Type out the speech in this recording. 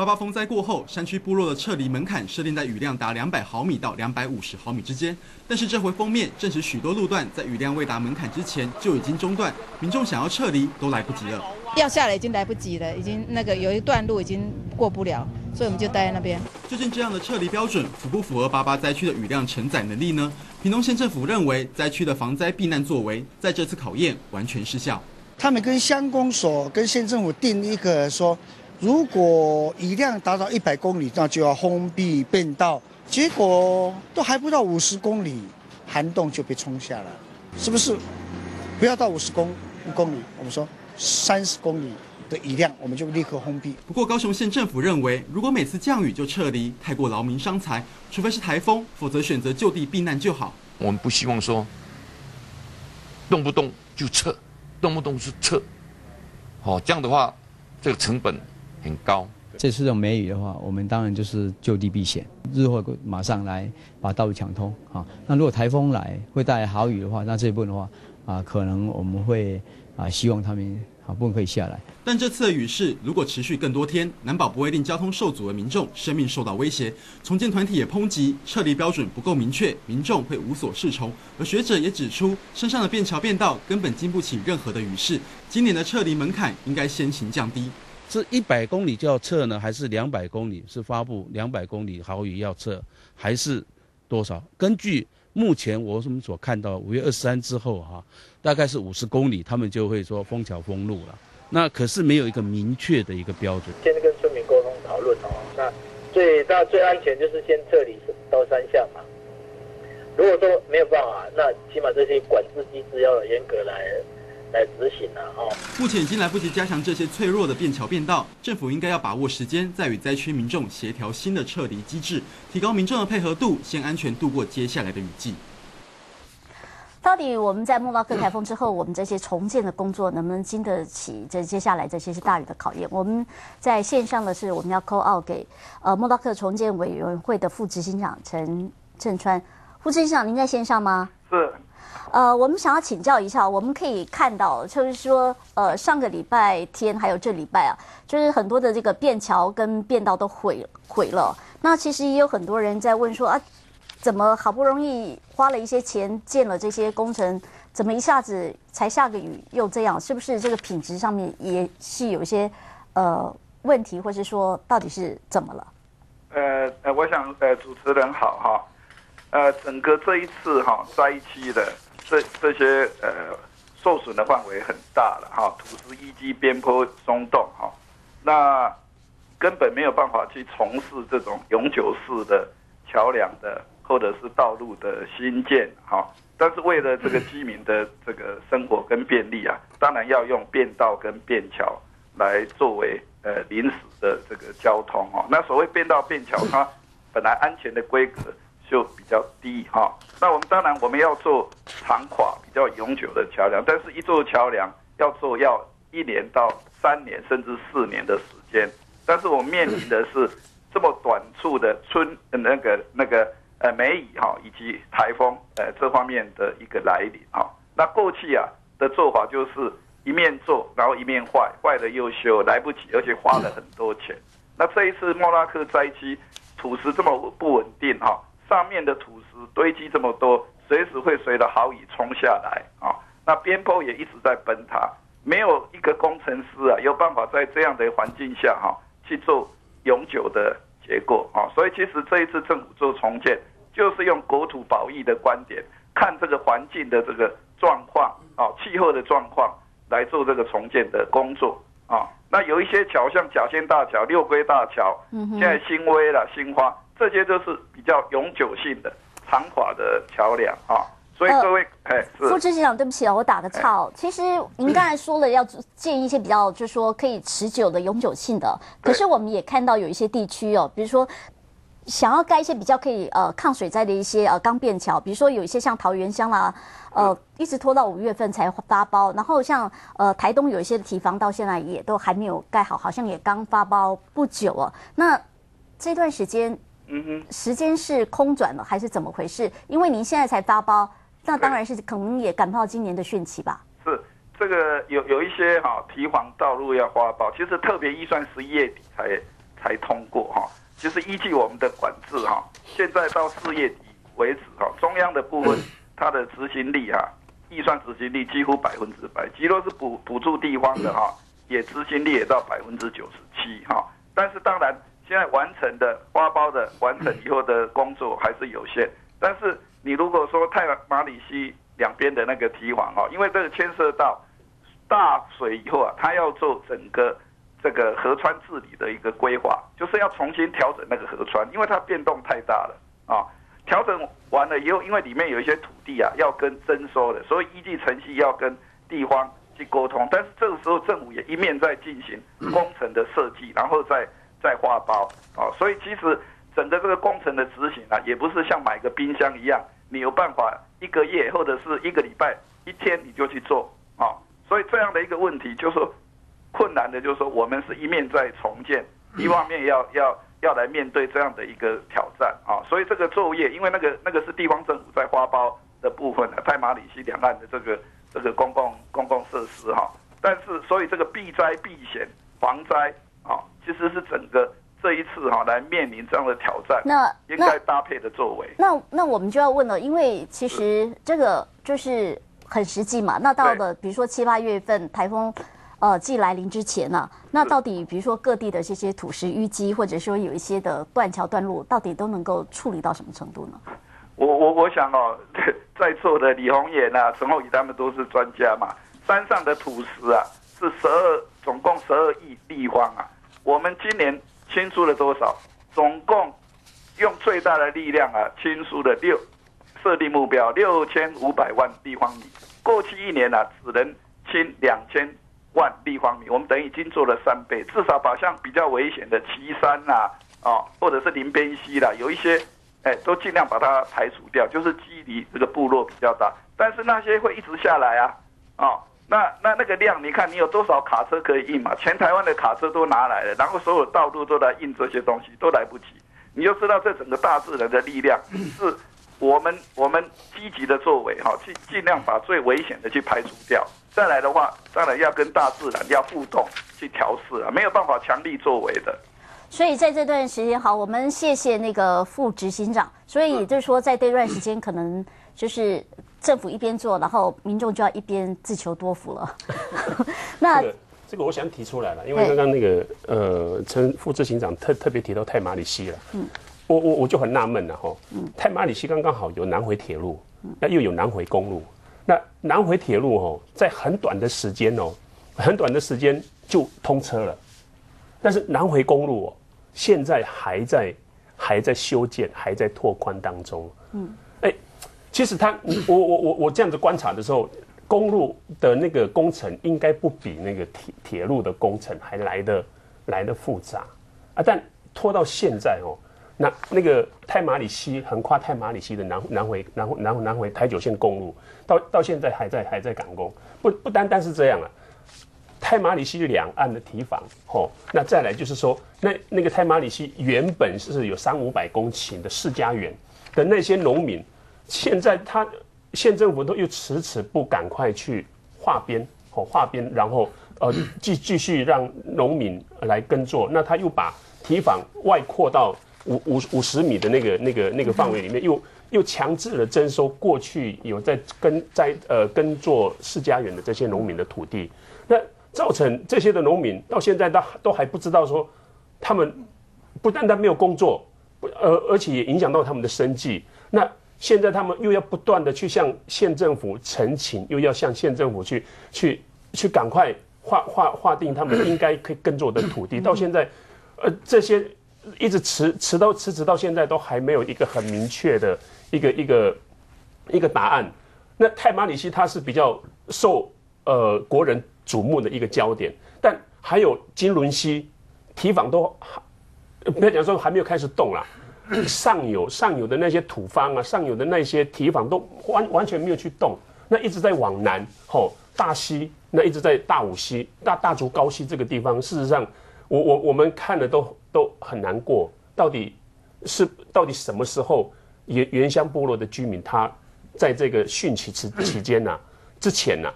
八八风灾过后，山区部落的撤离门槛设定在雨量达两百毫米到两百五十毫米之间。但是这回封面证实，许多路段在雨量未达门槛之前就已经中断，民众想要撤离都来不及了。要下来已经来不及了，已经那个有一段路已经过不了，所以我们就待在那边。究竟这样的撤离标准符不符合八八灾区的雨量承载能力呢？屏东县政府认为，灾区的防灾避难作为在这次考验完全失效。他们跟乡公所、跟县政府定一个说。如果雨量达到一百公里，那就要封闭变道。结果都还不到五十公里，涵洞就被冲下了，是不是？不要到五十公公里，我们说三十公里的雨量，我们就立刻封闭。不过高雄县政府认为，如果每次降雨就撤离，太过劳民伤财，除非是台风，否则选择就地避难就好。我们不希望说动不动就撤，动不动就撤。好，这样的话，这个成本。很高。这次这种梅雨的话，我们当然就是就地避险，日后马上来把道路抢通啊。那如果台风来会带来好雨的话，那这一部分的话啊，可能我们会啊希望他们啊部分可以下来。但这次的雨势如果持续更多天，难保不会令交通受阻的民众生命受到威胁。重建团体也抨击撤离标准不够明确，民众会无所适从。而学者也指出，身上的便桥便道根本经不起任何的雨势，今年的撤离门槛应该先行降低。是一百公里就要撤呢，还是两百公里是发布两百公里豪雨要撤，还是多少？根据目前我们所看到，五月二十三之后哈，大概是五十公里，他们就会说封桥封路了。那可是没有一个明确的一个标准。先跟村民沟通讨论哦，那最大最安全就是先撤离到山下嘛。如果说没有办法，那起码这些管制机制要严格来。来执行了哈。目前已经来不及加强这些脆弱的便桥便道，政府应该要把握时间，再与灾区民众协调新的撤离机制，提高民众的配合度，先安全度过接下来的雨季。到底我们在莫拉克台风之后，我们这些重建的工作能不能经得起这接下来这些是大雨的考验？我们在线上的是我们要 call out 给呃莫拉克重建委员会的副执行长陈振川，副执行长您在线上吗？呃，我们想要请教一下，我们可以看到，就是说，呃，上个礼拜天还有这礼拜啊，就是很多的这个便桥跟便道都毁毁了。那其实也有很多人在问说啊，怎么好不容易花了一些钱建了这些工程，怎么一下子才下个雨又这样？是不是这个品质上面也是有一些呃问题，或是说到底是怎么了？呃呃，我想呃主持人好哈，呃，整个这一次哈灾区的。这这些呃受损的范围很大了哈，土石淤积、边坡松动哈，那根本没有办法去从事这种永久式的桥梁的或者是道路的新建哈。但是为了这个居民的这个生活跟便利啊，当然要用便道跟便桥来作为呃临时的这个交通哈。那所谓便道便桥，它本来安全的规格。就比较低哈，那我们当然我们要做长垮、比较永久的桥梁，但是一座桥梁要做要一年到三年甚至四年的时间，但是我们面临的是这么短促的春那个那个呃梅雨哈，以及台风呃这方面的一个来临哈。那过去啊的做法就是一面做，然后一面坏，坏了又修，来不及，而且花了很多钱。那这一次莫拉克灾区土石这么不稳定哈。上面的土石堆积这么多，随时会随着豪雨冲下来啊！那边坡也一直在崩塌，没有一个工程师啊有办法在这样的环境下哈去做永久的结果啊！所以其实这一次政府做重建，就是用国土保育的观点，看这个环境的这个状况啊，气候的状况来做这个重建的工作啊。那有一些桥，像甲仙大桥、六龟大桥，现在新威了、新花。这些都是比较永久性的长垮的桥梁啊，所以各位，哎，副执行长，对不起啊，我打个岔哦。其实您刚才说了要建一些比较，就是说可以持久的永久性的，可是我们也看到有一些地区哦，比如说想要盖一些比较可以呃抗水灾的一些呃钢便桥，比如说有一些像桃园乡啦，呃，一直拖到五月份才发包，然后像呃台东有一些堤防到现在也都还没有盖好，好像也刚发包不久哦。那这段时间。嗯哼，时间是空转了还是怎么回事？因为您现在才发包，那当然是可能也赶不到今年的汛期吧。是这个有有一些哈提防道路要发包，其实特别预算十一月底才才通过哈。其实依据我们的管制哈，现在到四月底为止哈，中央的部分 它的执行力哈，预算执行力几乎百分之百，即若是补补助地方的哈，也执行力也到百分之九十七哈。但是当然，现在完成的花苞的完成以后的工作还是有限。但是你如果说太马里西两边的那个堤防哈，因为这个牵涉到大水以后啊，它要做整个。这个河川治理的一个规划，就是要重新调整那个河川，因为它变动太大了啊。调整完了以后，因为里面有一些土地啊要跟征收的，所以依据程序要跟地方去沟通。但是这个时候政府也一面在进行工程的设计，然后再再花包啊。所以其实整个这个工程的执行啊，也不是像买个冰箱一样，你有办法一个月或者是一个礼拜一天你就去做啊。所以这样的一个问题就是说。困难的就是说，我们是一面在重建，一方面要要要来面对这样的一个挑战啊，所以这个作业，因为那个那个是地方政府在花包的部分的，太马里西两岸的这个这个公共公共设施哈，但是所以这个避灾避险防灾啊，其实是整个这一次哈来面临这样的挑战，那应该搭配的作为。那那我们就要问了，因为其实这个就是很实际嘛，那到了比如说七八月份台风。呃，季来临之前呢，那到底比如说各地的这些土石淤积，或者说有一些的断桥断路，到底都能够处理到什么程度呢？我我我想哦，在座的李宏远啊、陈厚宇他们都是专家嘛。山上的土石啊，是十二，总共十二亿立方啊。我们今年清出了多少？总共用最大的力量啊，清出了六，设定目标六千五百万立方米。过去一年呢，只能清两千。万立方米，我们等于已经做了三倍，至少把像比较危险的岐山呐，哦，或者是林边溪啦，有一些，哎，都尽量把它排除掉，就是距离这个部落比较大。但是那些会一直下来啊，哦，那那那个量，你看你有多少卡车可以运嘛？全台湾的卡车都拿来了，然后所有道路都来运这些东西，都来不及。你就知道这整个大自然的力量是。我们我们积极的作为哈，去尽量把最危险的去排除掉。再来的话，当然要跟大自然要互动去调试啊，没有办法强力作为的。所以在这段时间，好，我们谢谢那个副执行长。所以就是说，在这段时间，可能就是政府一边做，然后民众就要一边自求多福了。那这个我想提出来了，因为刚刚那个呃陈副执行长特特别提到泰马里西了。嗯。我我我就很纳闷了哈，嗯泰马里西刚刚好有南回铁路，那又有南回公路，那南回铁路哦，在很短的时间哦，很短的时间就通车了，但是南回公路哦，现在还在还在修建，还在拓宽当中。嗯，哎，其实他，我我我我这样子观察的时候，公路的那个工程应该不比那个铁铁路的工程还来的来的复杂啊，但拖到现在哦。那那个太马里西横跨太马里西的南南回南南南回台九线公路，到到现在还在还在赶工，不不单单是这样啊，太马里西两岸的堤防，吼，那再来就是说，那那个太马里西原本是有三五百公顷的世家园的那些农民，现在他县政府都又迟迟不赶快去划边，哦划边，然后呃继继续让农民来耕作，那他又把堤防外扩到。五五五十米的那个那个那个范围里面，又又强制了征收过去有在耕在呃耕作世家园的这些农民的土地，那造成这些的农民到现在都都还不知道说，他们不单单没有工作，不呃而且也影响到他们的生计。那现在他们又要不断的去向县政府陈情，又要向县政府去去去赶快划划划定他们应该可以耕作的土地。到现在，呃这些。一直迟迟到迟迟到现在都还没有一个很明确的一个一个一个答案。那泰马里西它是比较受呃国人瞩目的一个焦点，但还有金轮西提防都还不要讲说还没有开始动啦，上游上游的那些土方啊，上游的那些堤防都完完全没有去动，那一直在往南吼大溪，那一直在大武溪大大竹高溪这个地方，事实上。我我我们看的都都很难过，到底是到底什么时候原原乡部落的居民他在这个汛期期期间呢之前呢